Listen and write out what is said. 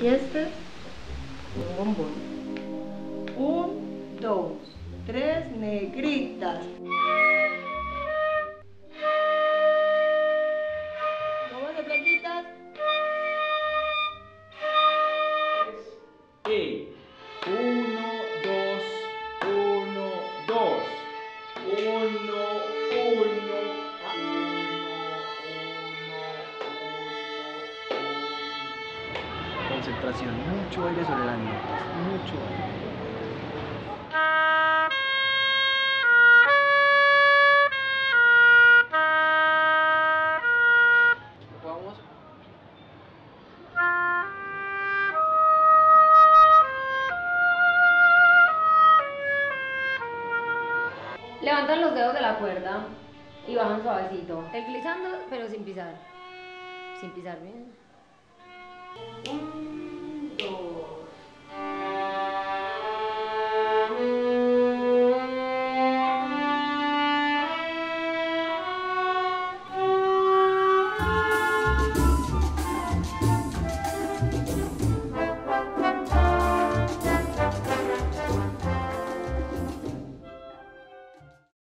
Y este, un bombón. Un, dos, tres negritas. ¿Cómo de plaquitas? Y uno, dos, uno, dos. Uno, Concentración, mucho aire sobre las notas, mucho aire. Levantan los dedos de la cuerda y bajan suavecito. Deslizando, pero sin pisar. Sin pisar bien.